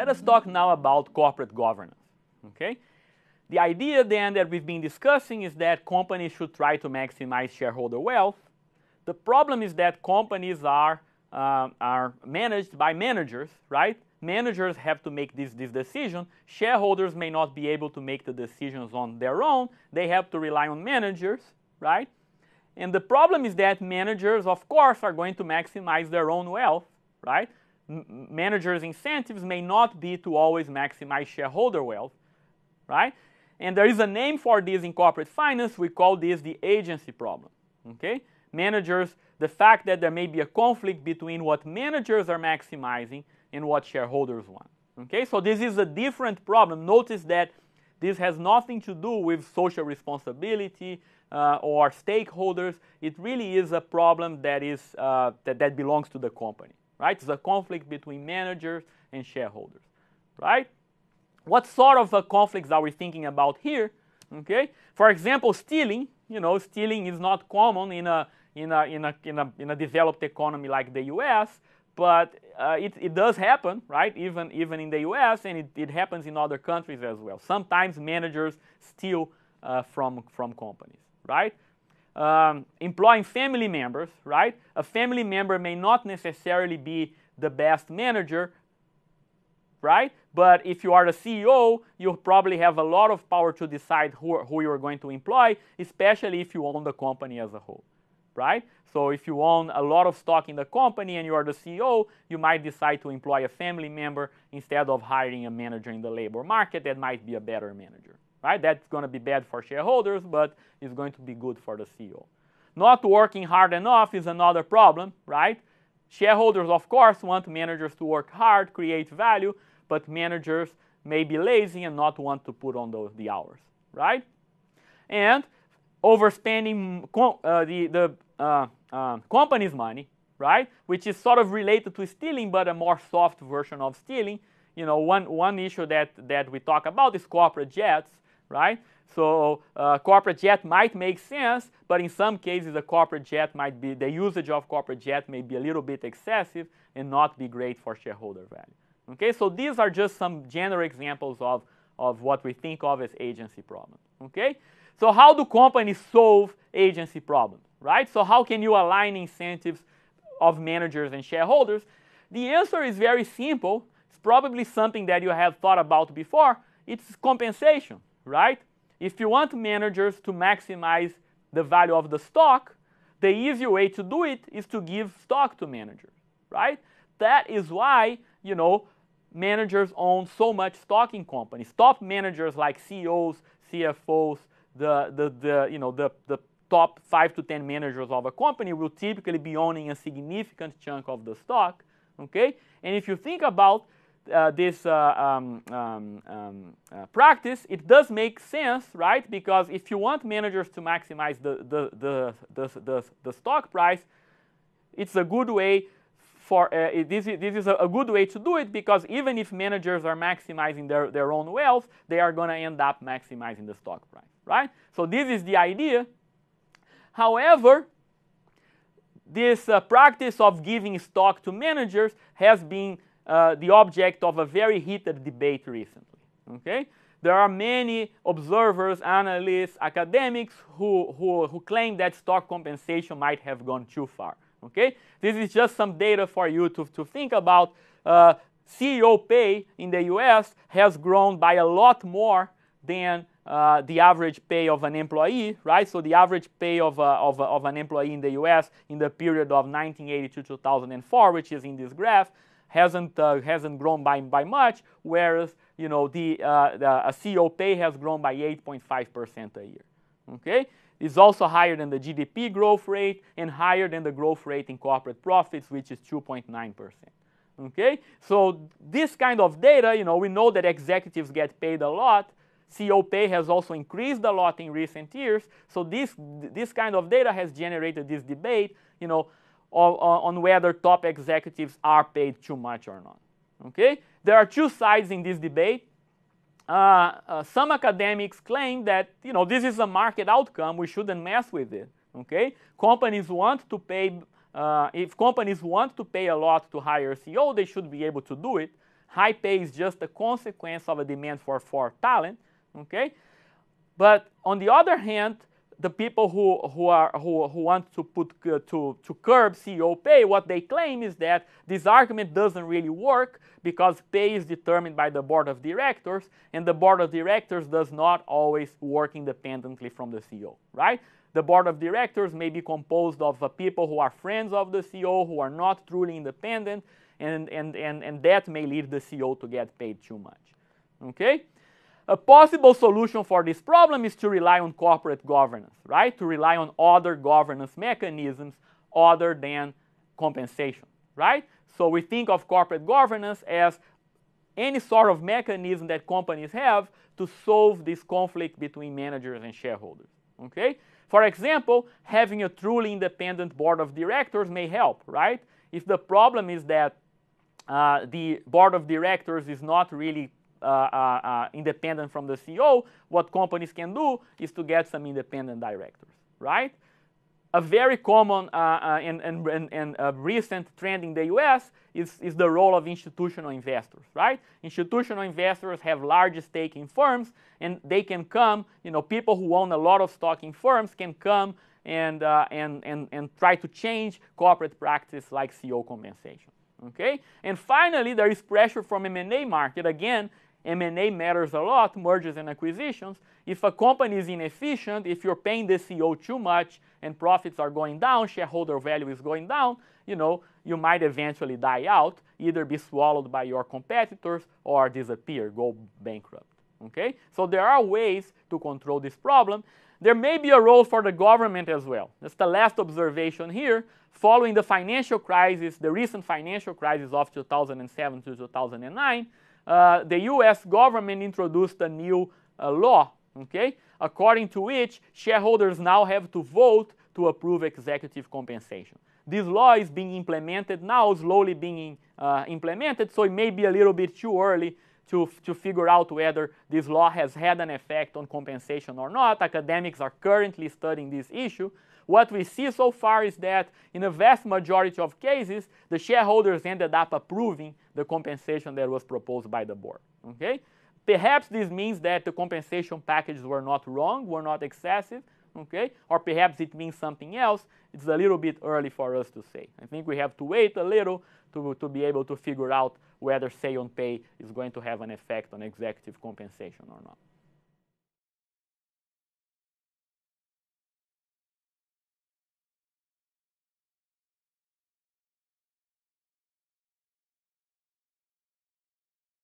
Let us talk now about corporate governance. Okay? The idea then that we've been discussing is that companies should try to maximize shareholder wealth. The problem is that companies are, uh, are managed by managers, right? Managers have to make this, this decision. Shareholders may not be able to make the decisions on their own. They have to rely on managers, right? And the problem is that managers, of course, are going to maximize their own wealth, right? Managers' incentives may not be to always maximize shareholder wealth, right? And there is a name for this in corporate finance. We call this the agency problem. Okay? Managers, the fact that there may be a conflict between what managers are maximizing and what shareholders want. Okay? So this is a different problem. Notice that this has nothing to do with social responsibility uh, or stakeholders. It really is a problem that is uh, that, that belongs to the company. Right? It's a conflict between managers and shareholders. Right? What sort of uh, conflicts are we thinking about here? Okay, for example, stealing. You know, stealing is not common in a in a in a in a, in a developed economy like the U.S., but uh, it, it does happen, right? Even even in the U.S. and it, it happens in other countries as well. Sometimes managers steal uh, from from companies, right? Um, employing family members, right? A family member may not necessarily be the best manager, right? But if you are the CEO, you probably have a lot of power to decide who, who you're going to employ, especially if you own the company as a whole, right? So if you own a lot of stock in the company and you are the CEO, you might decide to employ a family member instead of hiring a manager in the labor market that might be a better manager, right? That's going to be bad for shareholders, but it's going to be good for the CEO. Not working hard enough is another problem, right? Shareholders, of course, want managers to work hard, create value, but managers may be lazy and not want to put on those, the hours, right? And overspending uh, the, the uh, uh, company's money, right? Which is sort of related to stealing, but a more soft version of stealing. You know, one, one issue that, that we talk about is corporate jets, right? So uh, corporate jet might make sense, but in some cases a corporate jet might be, the usage of corporate jet may be a little bit excessive and not be great for shareholder value. Okay, so these are just some general examples of, of what we think of as agency problems. Okay, so how do companies solve agency problems, right? So how can you align incentives of managers and shareholders? The answer is very simple. It's probably something that you have thought about before. It's compensation, right? If you want managers to maximize the value of the stock, the easy way to do it is to give stock to managers, right? That is why, you know, managers own so much stock in companies. Top managers like CEOs, CFOs, the, the, the, you know, the, the top 5 to 10 managers of a company will typically be owning a significant chunk of the stock, okay? And if you think about uh, this uh, um, um, um, uh, practice, it does make sense, right? Because if you want managers to maximize the, the, the, the, the, stock price, it's a good way for uh, this, is, this is a, a, good way to do it because even if managers are maximizing their, their own wealth, they are going to end up maximizing the stock price, right? So this is the idea. However, this uh, practice of giving stock to managers has been uh, the object of a very heated debate recently. Okay, there are many observers, analysts, academics who, who, who claim that stock compensation might have gone too far. Okay, this is just some data for you to, to think about. Uh, CEO pay in the US has grown by a lot more than uh, the average pay of an employee, right? So the average pay of, uh, of, of an employee in the US in the period of 1980 to 2004, which is in this graph, hasn't, uh, hasn't grown by, by much, whereas you know, the, uh, the CEO pay has grown by 8.5% a year. Okay? is also higher than the GDP growth rate and higher than the growth rate in corporate profits, which is 2.9%. Okay, so this kind of data, you know, we know that executives get paid a lot. CEO pay has also increased a lot in recent years. So this this kind of data has generated this debate, you know, on, on whether top executives are paid too much or not. Okay, there are two sides in this debate. Uh, uh, some academics claim that you know this is a market outcome. We shouldn't mess with it. Okay, companies want to pay. Uh, if companies want to pay a lot to hire CEO, they should be able to do it. High pay is just a consequence of a demand for, for talent, okay? But on the other hand, the people who, who, are, who, who want to, put, uh, to, to curb CEO pay, what they claim is that this argument doesn't really work because pay is determined by the board of directors, and the board of directors does not always work independently from the CEO, right? The board of directors may be composed of uh, people who are friends of the CEO, who are not truly independent, and, and, and, and that may lead the CEO to get paid too much, okay? A possible solution for this problem is to rely on corporate governance, right? To rely on other governance mechanisms other than compensation, right? So we think of corporate governance as any sort of mechanism that companies have to solve this conflict between managers and shareholders, okay? For example, having a truly independent board of directors may help, right? If the problem is that uh, the board of directors is not really Uh, uh, uh, independent from the CEO, what companies can do is to get some independent directors, right? A very common and, and, and, and recent trend in the US is, is the role of institutional investors, right? Institutional investors have large stake in firms and they can come, you know, people who own a lot of stock in firms can come and, uh, and, and, and try to change corporate practice like CEO compensation. Okay? And finally, there is pressure from M&A market. Again, M&A matters a lot, mergers and acquisitions. If a company is inefficient, if you're paying the CEO too much and profits are going down, shareholder value is going down, you know, you might eventually die out, either be swallowed by your competitors or disappear, go bankrupt. Okay? So there are ways to control this problem. There may be a role for the government as well. That's the last observation here. Following the financial crisis, the recent financial crisis of 2007 to 2009, uh, the US government introduced a new uh, law, okay, according to which shareholders now have to vote to approve executive compensation. This law is being implemented now, slowly being uh, implemented, so it may be a little bit too early to, to figure out whether this law has had an effect on compensation or not. Academics are currently studying this issue, what we see so far is that in a vast majority of cases, the shareholders ended up approving the compensation that was proposed by the board. Okay? Perhaps this means that the compensation packages were not wrong, were not excessive, okay? Or perhaps it means something else. It's a little bit early for us to say. I think we have to wait a little to, to be able to figure out whether say on pay is going to have an effect on executive compensation or not.